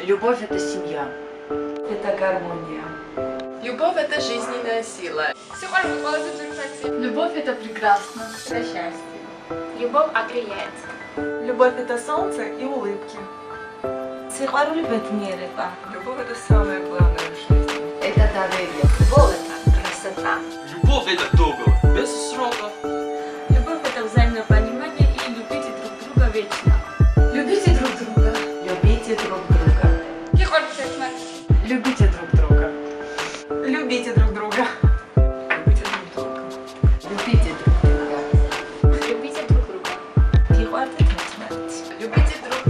Любовь – это семья. Это гармония. Любовь – это жизненная сила. Любовь – это прекрасно. Это счастье. Любовь огреет. Любовь – это солнце и улыбки. Любовь – это самое главное в жизни. Это доверие. Любовь – это красота. Любовь – это долго, без сроков. Любовь – это взаимное понимание и любите друг друга вечно. Любите друг Любите друг друга. Любите друг друга. Любите друг друга. Любите друг друга. Любите друг друга. Любите друг друга.